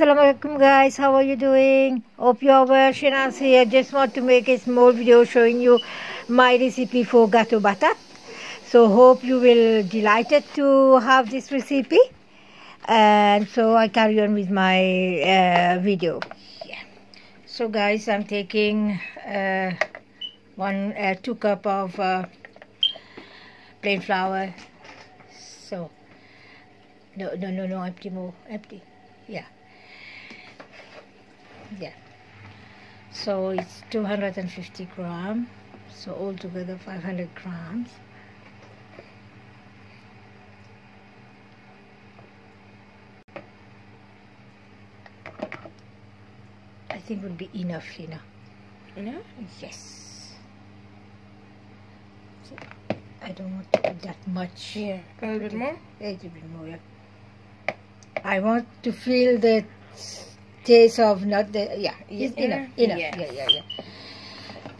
Assalamualaikum guys, how are you doing? Hope you are well. Shenaz here. Just want to make a small video showing you my recipe for gato batat. So hope you will delighted to have this recipe. And so I carry on with my uh, video. Yeah. So guys, I'm taking uh, one, uh, two cup of uh, plain flour. So no, no, no, no, empty more, empty. Yeah so it's 250 gram so altogether 500 grams I think would be enough you know Enough? yes so I don't want to put that much Yeah. A little bit more? a little bit more yeah. I want to feel the taste of not the yeah Yeah, enough enough yeah. yeah yeah yeah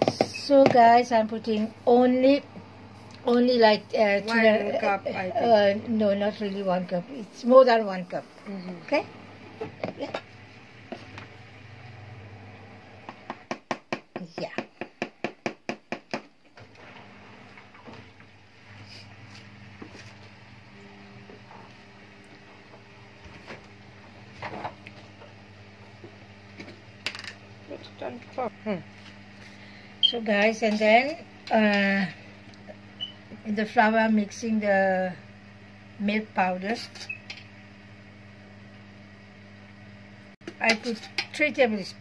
so guys i'm putting only only like uh, One two- cup, I think. uh, no not really one cup it's more than one cup Mm-hmm. okay yeah yeah On top. Hmm. So guys, and then uh, in the flour, mixing the milk powder. I put three tablespoons,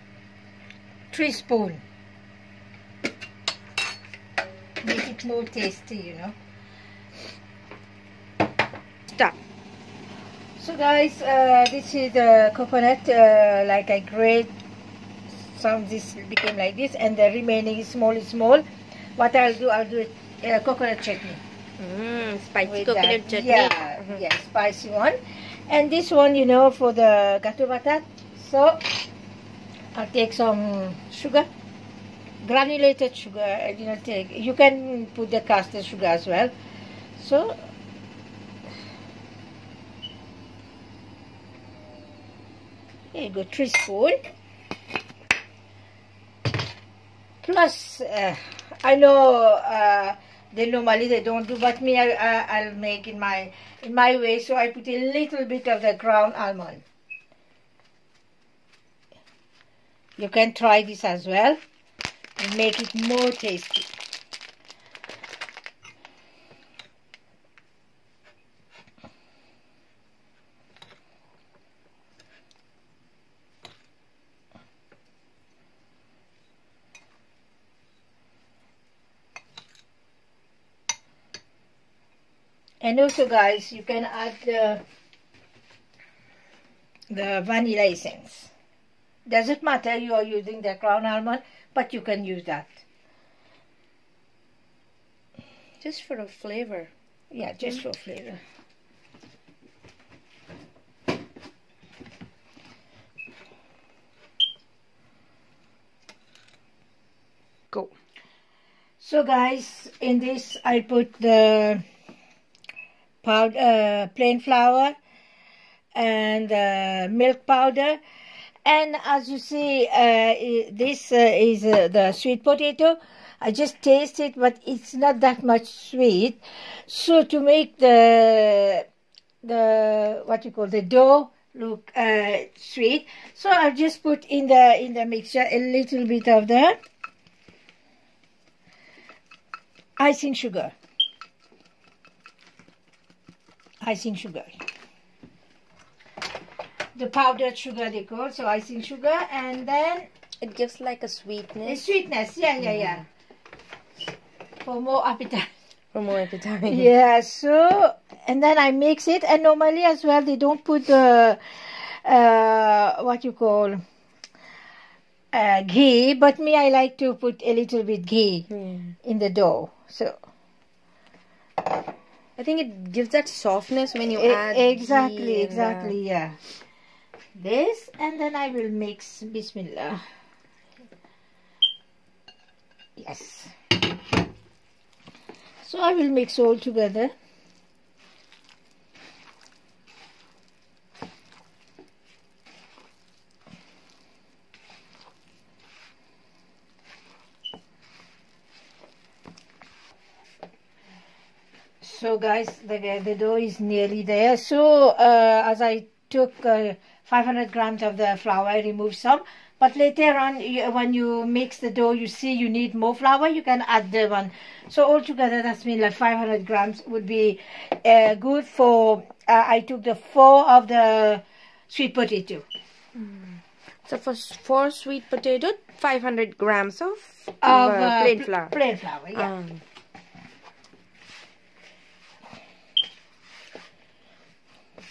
three spoon. Make it more tasty, you know. Stop. So guys, uh, this is the coconut, uh, like I grate some of this became like this and the remaining is small small. What I'll do, I'll do it uh, coconut chutney. Mm, spicy with coconut that. chutney. Yeah, Mhm. yeah, spicy one. And this one, you know, for the gato batat. So I'll take some sugar, granulated sugar. I did not take. You can put the caster sugar as well. So there you go, three spoon. Plus, uh, I know uh, they normally they don't do, but me I, I I'll make in my in my way. So I put a little bit of the ground almond. You can try this as well make it more tasty. And also, guys, you can add the the vanilla essence. Doesn't matter you are using the ground almond, but you can use that. Just for a flavor. Yeah, just mm-hmm. for flavor. Go. So, guys, in this I put the powder, uh, plain flour and uh, milk powder. And as you see, uh, this uh, is uh, the sweet potato. I just taste it, but it's not that much sweet. So to make the the what you call the dough look uh, sweet, so I've just put in the in the mixture a little bit of the icing sugar. Icing sugar. The powdered sugar they call, so icing sugar, and then It gives like a sweetness sweetness. Yeah, yeah, yeah. For more appetite. for more appetite. Yeah, so and then I mix it, and normally as well they don't put the uh, what you call uh, ghee, but me I like to put a little bit ghee Hmm. in the dough. So I think it gives that softness when you E- add exactly, exactly, yeah. This and then I will mix. Bismillah. Yes. So I will mix all together. So guys, the the dough is nearly there. So uh, as I took uh, 500 grams of the flour, I removed some. But later on, you, when you mix the dough, you see you need more flour. You can add the one. So altogether, that's mean like 500 grams would be uh, good for. Uh, I took the four of the sweet potato. So for four sweet potato, 500 grams of, Of uh, plain flour. Plain flour, yeah. Um,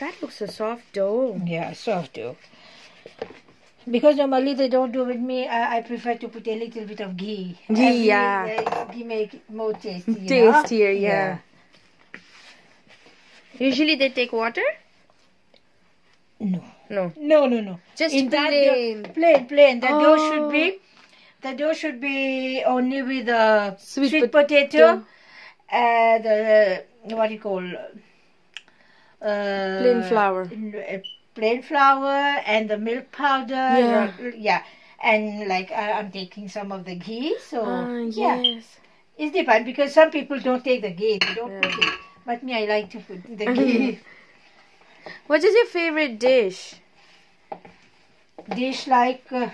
that looks a soft dough. Yeah, soft dough. Because normally they don't do with me, I, I prefer to put a little bit of ghee. Ghee, Every- yeah. uh, Ghee make it more tasty. Tastier, yeah. Usually they take water? No, No. no, no, no. Just In that plain. dough, plain, plain. The dough should Oh. be, the dough should be only with the Sweet sweet, pot- potato, uh, the what do you call? Uh, Plain flour. uh, Plain flour and the milk powder. Yeah. uh, yeah. And like I, I'm taking some of the ghee, so Ah, yeah, yes. it depends because some people don't take the ghee, they don't put Yeah. it. But me, I like to put the ghee. What is your favorite dish? Dish like uh,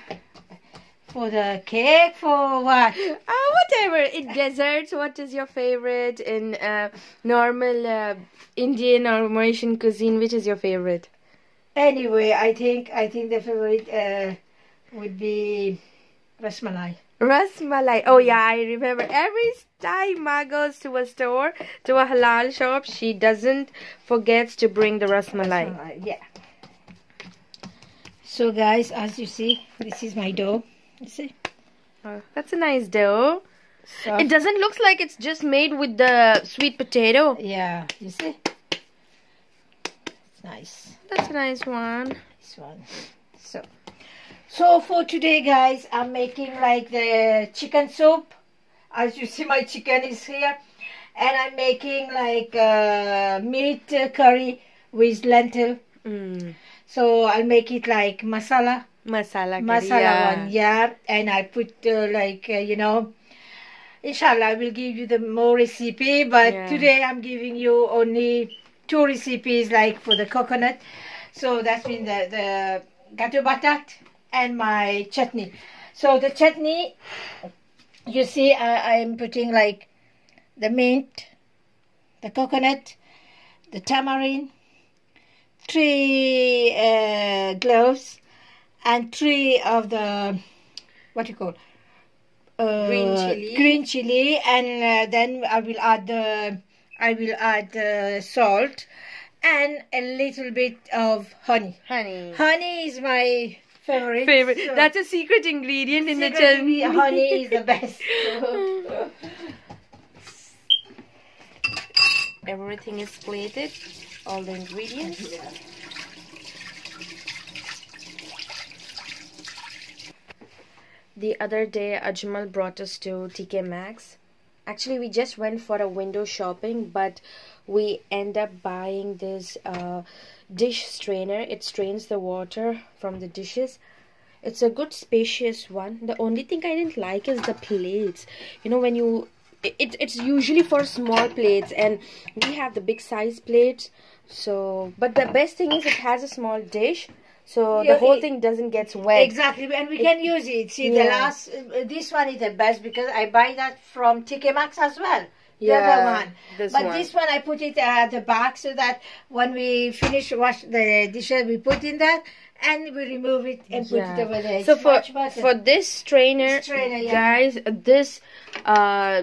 for the cake, for what? Uh, whatever. In desserts, what is your favorite? In uh, normal uh, Indian or Mauritian cuisine, which is your favorite? Anyway, I think I think the favorite uh, would be rasmalai. Ras malai. Oh yeah, I remember. Every time Ma goes to a store, to a halal shop, she doesn't forgets to bring the ras malai. Rasmalai, yeah. So guys, as you see, this is my dough. You see? Oh, that's a nice dough. So, It doesn't look like it's just made with the sweet potato. yeah, you see? It's nice. That's a nice one. This one. So, so for today, guys, I'm making like the chicken soup. As you see, my chicken is here, and I'm making like uh, meat curry with lentil. Mm. So I'll make it like masala, Masala curry. masala one, yeah. And I put uh, like uh, you know. Inshallah, I will give you the more recipe, but Yeah. today I'm giving you only two recipes, like for the coconut. So that's been the the gato batat and my chutney. So the chutney, you see, I, I'm putting like the mint, the coconut, the tamarind, three uh, cloves, and three of the what you call uh, Green chili. green chili, and uh, then I will add the I will add uh, salt and a little bit of honey. Honey. Honey is my favorite. Favorite. so- That's a secret ingredient in the chili honey is the best. Everything is plated. All the ingredients. The other day, Ajmal brought us to TK Maxx. Actually, we just went for a window shopping, but we end up buying this uh, dish strainer. It strains the water from the dishes. It's a good spacious one. The only thing I didn't like is the plates. You know, when you it, it's usually for small plates and we have the big size plates so but the best thing is it has a small dish so Yeah, the whole it- thing doesn't get wet Exactly, and we can use it. See, the last, uh, this one is the best because I buy that from TK Maxx as well. The Yeah, other one. this but one. this one I put it at the back so that when we finish wash the dishes, we put in that and we remove it and put Yeah. it over there. so It's for for this strainer, Strainer, yeah. guys this uh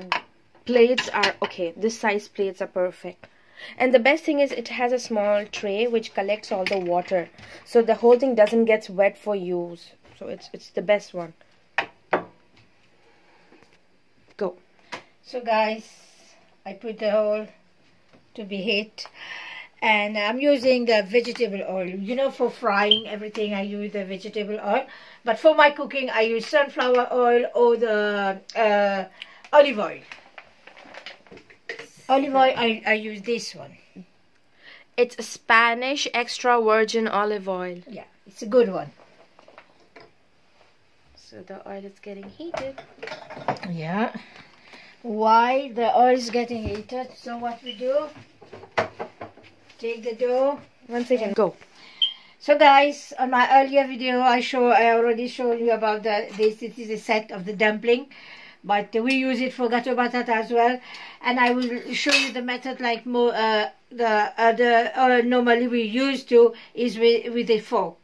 plates are okay this size plates are perfect and the best thing is it has a small tray which collects all the water so the whole thing doesn't get wet for use so it's it's the best one go So guys, I put the whole to be heat and I'm using the vegetable oil. You know for frying everything I use the vegetable oil. But for my cooking I use sunflower oil or the uh, olive oil. Olive oil I, I use this one. it's a spanish extra virgin olive oil Yeah, it's a good one. so the oil is getting heated Yeah. while the oil is getting heated. So what we do, take the dough. One second. Go. So guys, on my earlier video, I show I already showed you about the this. This is a set of the dumpling, but we use it for gato batat as well. And I will show you the method like more uh, the other uh, normally we used to is with with a fork.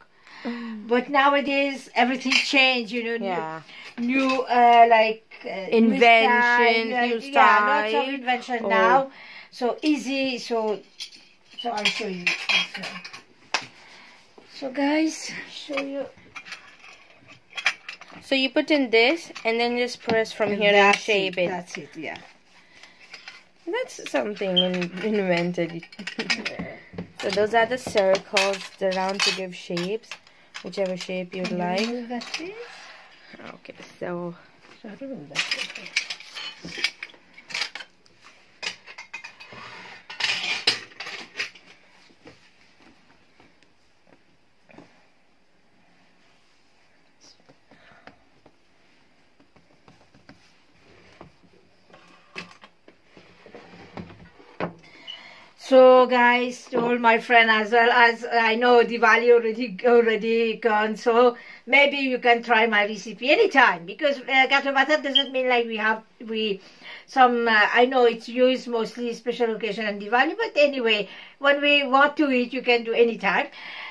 But nowadays everything changed, you know. new- Yeah. New, uh, like uh, new Invention, style, new like, Yeah, lots of invention Oh. now. So easy. So so I'll show you. So guys, show you. So you put in this and then just press from here to shape it. That's it. Yeah. That's something in- invented. so those are the circles, the round to give shapes, whichever shape you'd like. That's it. Okay, so So guys, told my friend as well as I know Diwali already already gone, so maybe you can try my recipe anytime because uh, gato doesn't mean like we have we some uh, I know it's used mostly special occasion and Diwali, but anyway, when we want to eat, you can do anytime.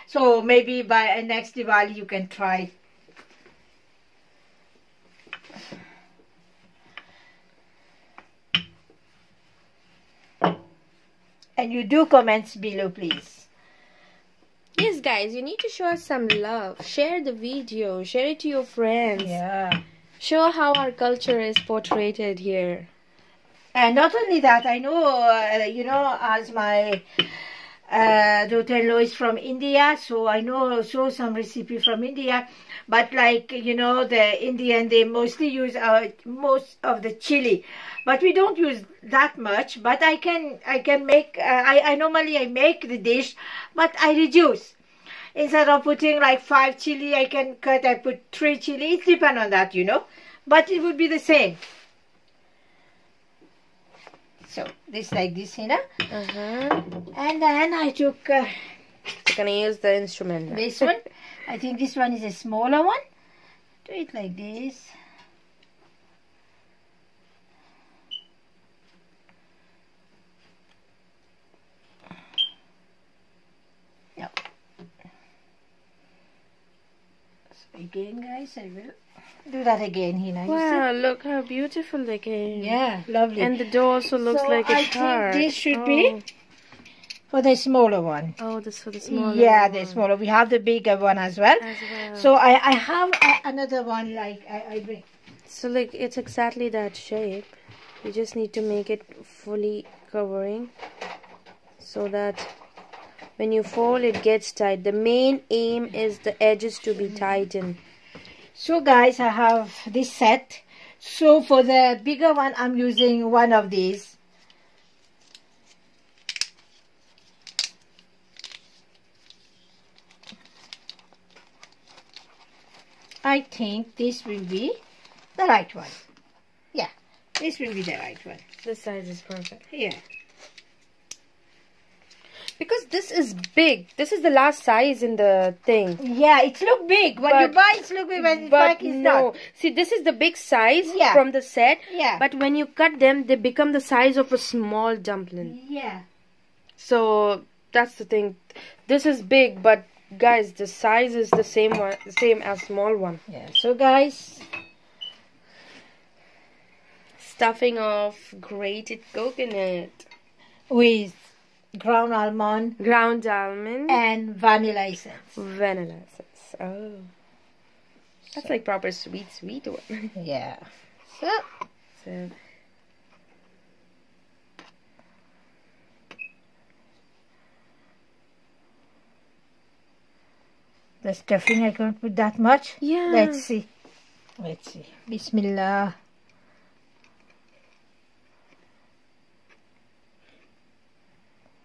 So maybe by uh, next Diwali you can try. And you do comments below, please. yes, guys, you need to show us some love. Share the video. Share it to your friends. Yeah. Show how our culture is portrayed here. And not only that, I know, uh, you know, as my uh, daughter-in-law is from India, so I know also some recipe from India. But like, you know, the Indian, they mostly use uh, most of the chili. But we don't use that much. But I can, I can make, uh, I, I normally I make the dish, but I reduce. Instead of putting like five chili, I can cut, I put three chili. It depends on that, you know. But it would be the same. So this like this, you know. Uh-huh. And then I took uh, I use the instrument? now? this one. I think this one is a smaller one. Do it like this. Again, guys, I will do that again, see? Wow, look how beautiful they came. Yeah, lovely. And the door also looks So like I it's think this should be Oh. for the smaller one. Oh, this for the smaller yeah, one. the smaller. We have the bigger one as well. As well. So I, I have a, another one like I, I bring. So like it's exactly that shape. You just need to make it fully covering so that when you fold it gets tight. The main aim is the edges to be tightened. So guys, I have this set. So for the bigger one, I'm using one of these. I think this will be the right one. Yeah, this will be the right one. This size is perfect. Yeah. Because this is big. This is the last size in the thing. Yeah, it look big. When you buy, it look big. When But it's no. not. See, this is the big size Yeah. from the set. Yeah. But when you cut them, they become the size of a small dumpling. Yeah. So that's the thing. This is big, but guys, the size is the same one, same as small one. Yeah. So guys, Stuffing of grated coconut, with ground almond ground almond, and vanilla essence. vanilla essence. Oh, that's like proper sweet, sweet one. Yeah. So so the stuffing I can't put that much. yeah. Let's see. Let's see. Bismillah.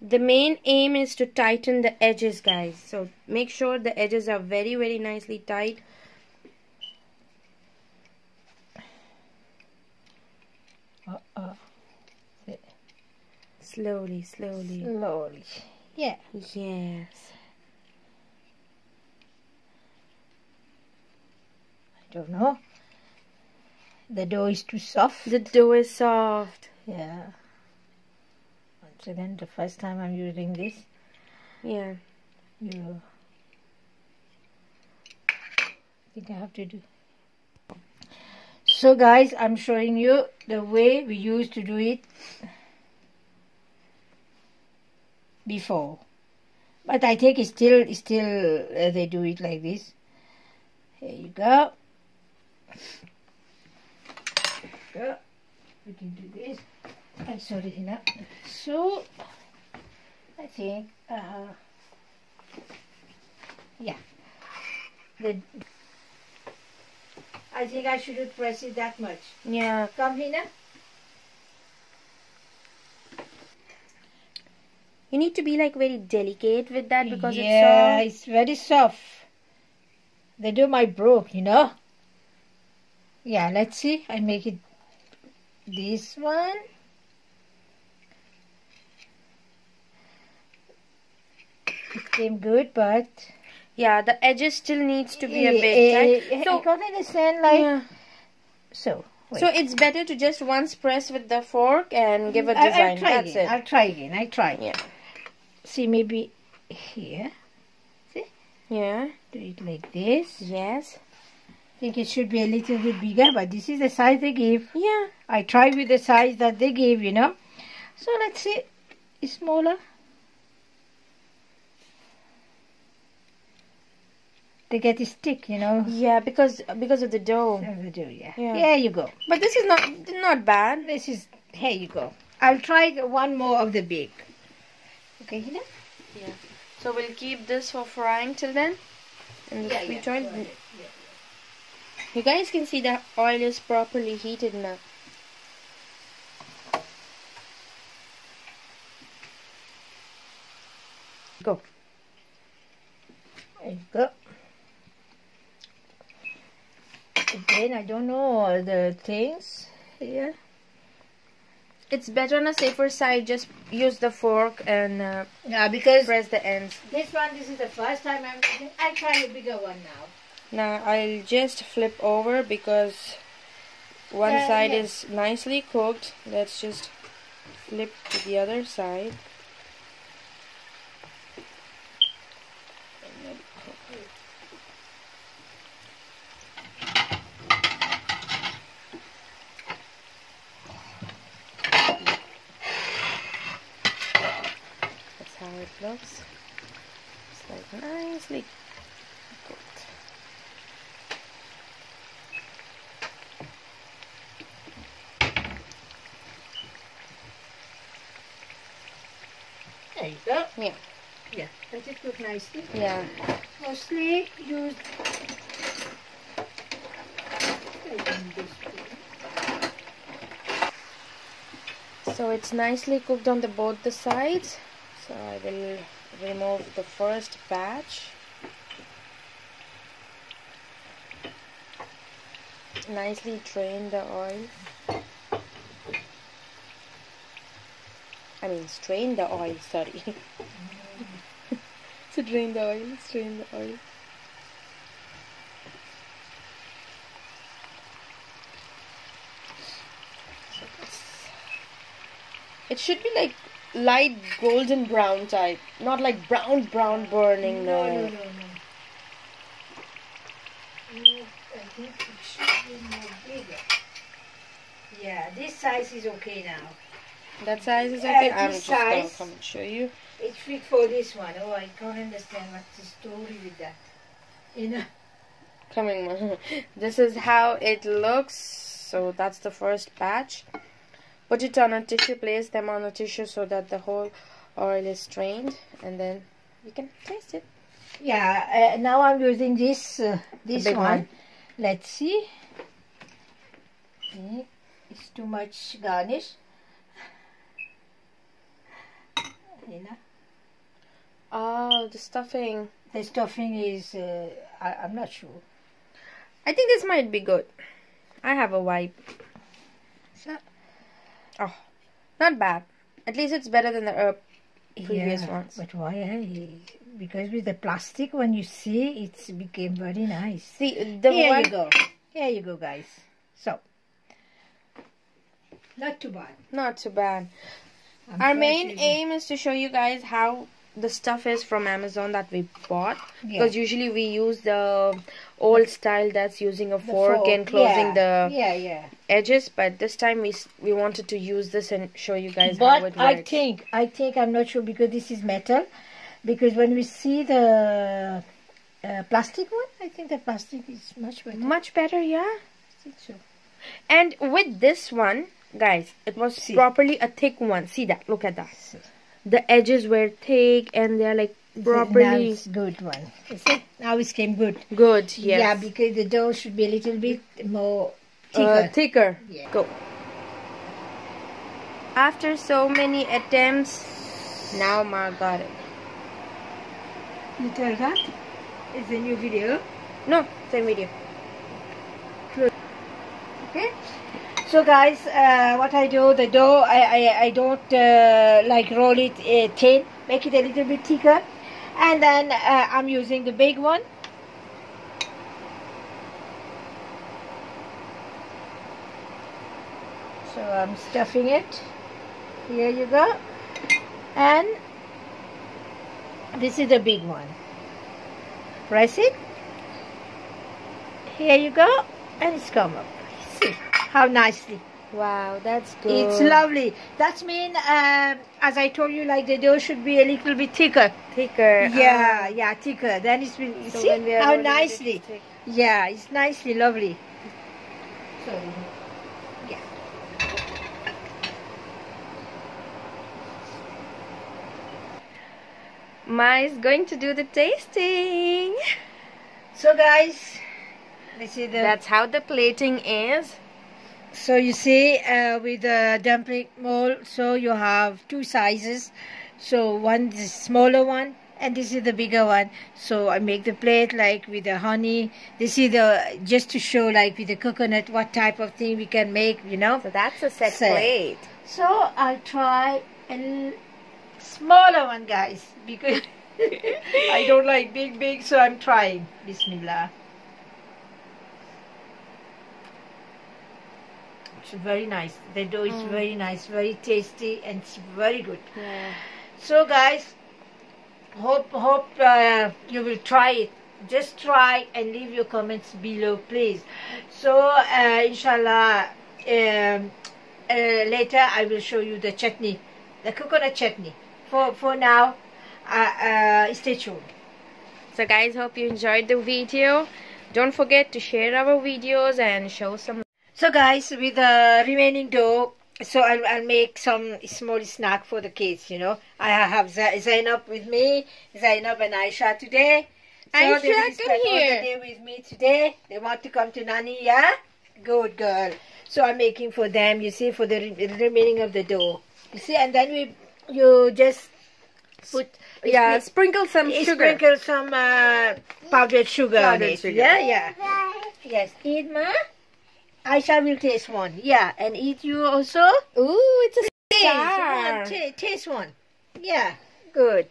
The main aim is to tighten the edges, guys. So make sure the edges are very, very nicely tight. Uh -oh. Slowly, slowly. Slowly. Yeah. Yes. I don't know. The dough is too soft. The dough is soft. Yeah. Again, the first time I'm using this. Yeah. You. I think I have to do. So, guys, I'm showing you the way we used to do it before. But I think it's still, it's still uh, they do it like this. Here you go. Go. We can do this. I'm sorry, Hina. So, I think, uh, yeah. The, I think I shouldn't press it that much. Yeah. Come, Hina. You need to be like very delicate with that because yeah, it's it's very soft. They do my broke, you know. Yeah, let's see. I make it this one. It came good, but yeah, the edges still needs to be a Eh, bit eh, tight. I So can't understand. Like yeah. so. Wait. So it's better to just once press with the fork and give a design. I'll try That's again. it. I'll try again. I try. Yeah. See, maybe here. See? Yeah. Do it like this. Yes. I think it should be a little bit bigger, but this is the size they gave. Yeah. I try with the size that they gave, you know. So let's see, it's smaller. They get a stick, you know. Yeah, because because of the dough. There we do, yeah. Yeah. Here you go. But this is not not bad. This is, here you go. I'll try one more of the big. Okay, Hina? So we'll keep this for frying till then. The Yeah, sweet yeah, oil. go ahead, You guys can see the oil is properly heated now. Go. There you go. Again, I don't know the things here. It's better on a safer side. Just use the fork and uh, Yeah, because press the ends. this one, this is the first time I'm using. I'll try a bigger one now. Now I'll just flip over because one Yeah, side yeah. is nicely cooked. Let's just flip to the other side. That's how it looks. It's like nicely cooked. There you go. Yeah. Yeah, let it cook nicely. Yeah. Mostly use. So it's nicely cooked on the both the sides. So I will remove the first batch. Nicely drain the oil. I mean strain the oil, sorry. so drain the oil, strain the oil. It should be like light golden brown type, not like brown brown burning. No, No, no, no, no. I think it should be more bigger. Yeah, this size is okay now. That size is Uh, okay. I'm this just gonna come and show you. It's fit for this one. Oh, I can't understand what's the story with that. You know? Coming. this is how it looks. So that's the first batch. Put it on a tissue. Place them on a tissue so that the whole oil is strained, and then you can taste it. Yeah, uh, now I'm using this uh, this one. one? Let's see. Okay, It's too much garnish. You know, Oh, the stuffing. the stuffing is. Uh, I, I'm not sure. I think this might be good. I have a wipe. So, Oh, not bad. At least it's better than the uh, previous yeah, ones. But why? Eh? Because with the plastic when you see, it's became very nice. See, the Here one you go. Here you go, guys. So, not too bad. not too bad. I'm Our main aim is to show you guys how the stuff is from Amazon that we bought. Yeah. Because usually we use the old style that's using a fork fork, and closing yeah, the yeah, yeah. edges. But this time we we wanted to use this and show you guys how it But works. I think, I think, I'm not sure because this is metal. Because when we see the uh, plastic one, I think the plastic is much better. Much better, yeah. I think so. And with this one, guys, it was See. properly a thick one. See that? Look at that. See. The edges were thick and they're like Now properly it's good one. You see? Now it came good. good. Yes. Yeah, because the dough should be a little bit more Uh, thicker. thicker. Yeah. Go. After so many attempts, now Ma got it. you tell that? It's a new video. No, same video. Okay. So guys, uh, what I do, the dough, I, I, I don't uh, like roll it uh, thin, make it a little bit thicker. And then uh, I'm using the big one. So I'm stuffing it. Here you go. And this is the big one. Press it. Here you go. And it's come up. See how nicely. Wow, that's good. It's lovely. That means, um, as I told you, like the dough should be a little bit thicker. thicker. Yeah, yeah, thicker. Then it's will So see when we are how it, nicely. Yeah, it's nicely lovely. So, yeah. Ma is going to do the tasting. So guys, this is the. That's how the plating is. So you see, uh, with the dumpling mold, so you have two sizes. So one is smaller one, and this is the bigger one. So I make the plate like with the honey. This is the just to show like with the coconut what type of thing we can make, you know. So that's a set Set. plate. So I'll try a smaller one, guys, because I don't like big, big. So I'm trying. Bismillah. It's very nice. The dough is Mm. very nice, very tasty, and it's very good. Yeah. So, guys, hope hope uh, you will try it. Just try and leave your comments below, please. So, uh, inshallah, um, uh, later I will show you the chutney, the coconut chutney. For for now, uh, uh, stay tuned. So guys, hope you enjoyed the video. Don't forget to share our videos and show some So guys, with the remaining dough, so I'll, I'll make some small snack for the kids, you know. I have Zainab with me, Zainab and Aisha today. So Aisha, they will spend all the day with me today. They want to come to Nani, yeah? Good girl. So I'm making for them, you see, for the re- remaining of the dough. You see, and then we, you just put, yeah, spri- sprinkle some sugar. sprinkle some uh, powdered sugar on Powdered it. sugar. Yeah, yeah. Yes, eat ma. Aisha will taste one. Yeah, and eat you also. Ooh, it's a Taste star. one. ta- taste one. Yeah, good.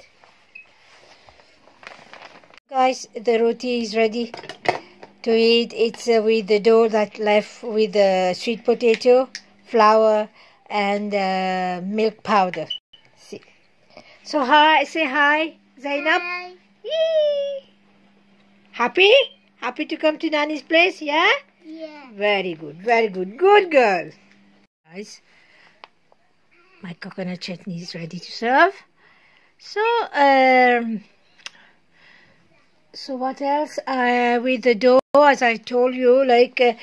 Guys, the roti is ready to eat. It's uh, with the dough that left with the sweet potato, flour, and uh, milk powder. See. So hi, say hi, Zainab. Hi. Yee. Happy? Happy to come to Nani's place? Yeah. Very good, very good. Good girl. Guys, my coconut chutney is ready to serve. So, um, so what else? Uh, with the dough, as I told you, like uh,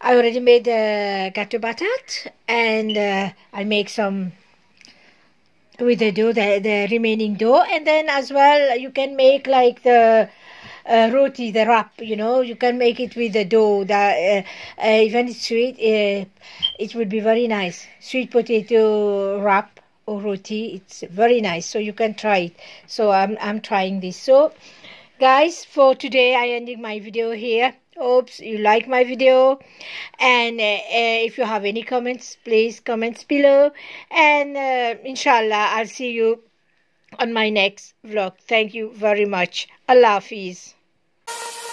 I already made the gato batat, and uh, I'll make some with the dough, the, the remaining dough, and then as well you can make like the uh, roti, the wrap. You know, you can make it with the dough. The uh, uh, even it's sweet, uh, it would be very nice. Sweet potato wrap or roti. It's very nice. So you can try it. So I'm I'm trying this. So guys, for today I ending my video here. hopes you like my video and uh, uh, if you have any comments please comments below and inshallah i'll see you on my next vlog thank you very much allah hafiz Thank you.